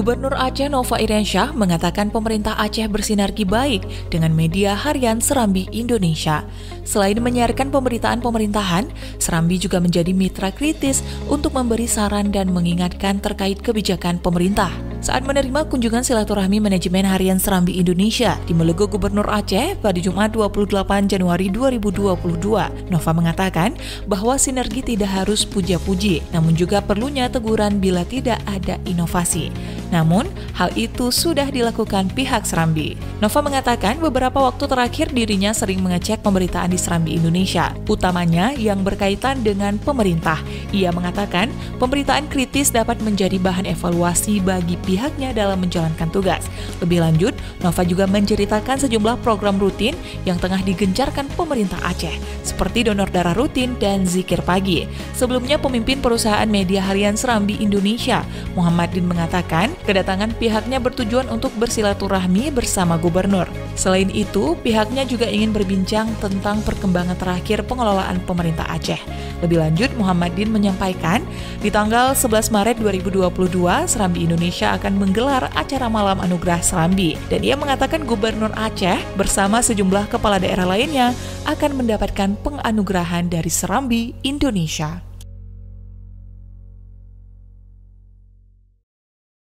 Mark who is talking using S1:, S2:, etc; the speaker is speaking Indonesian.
S1: Gubernur Aceh Nova Iriansyah mengatakan pemerintah Aceh bersinergi baik dengan media harian Serambi Indonesia. Selain menyiarkan pemberitaan pemerintahan, Serambi juga menjadi mitra kritis untuk memberi saran dan mengingatkan terkait kebijakan pemerintah. Saat menerima kunjungan silaturahmi manajemen harian Serambi Indonesia di Melego Gubernur Aceh pada Jumat 28 Januari 2022, Nova mengatakan bahwa sinergi tidak harus puja-puji, namun juga perlunya teguran bila tidak ada inovasi. Namun, hal itu sudah dilakukan pihak Serambi. Nova mengatakan beberapa waktu terakhir dirinya sering mengecek pemberitaan di Serambi Indonesia, utamanya yang berkaitan dengan pemerintah. Ia mengatakan pemberitaan kritis dapat menjadi bahan evaluasi bagi pihaknya dalam menjalankan tugas. Lebih lanjut, Nova juga menceritakan sejumlah program rutin yang tengah digencarkan pemerintah Aceh, seperti donor darah rutin dan zikir pagi. Sebelumnya, pemimpin perusahaan media harian Serambi Indonesia, Muhammad Din mengatakan Kedatangan pihaknya bertujuan untuk bersilaturahmi bersama gubernur. Selain itu, pihaknya juga ingin berbincang tentang perkembangan terakhir pengelolaan pemerintah Aceh. Lebih lanjut, Muhammadin menyampaikan, di tanggal 11 Maret 2022, Serambi Indonesia akan menggelar acara Malam Anugerah Serambi. Dan ia mengatakan Gubernur Aceh bersama sejumlah kepala daerah lainnya akan mendapatkan penganugerahan dari Serambi Indonesia.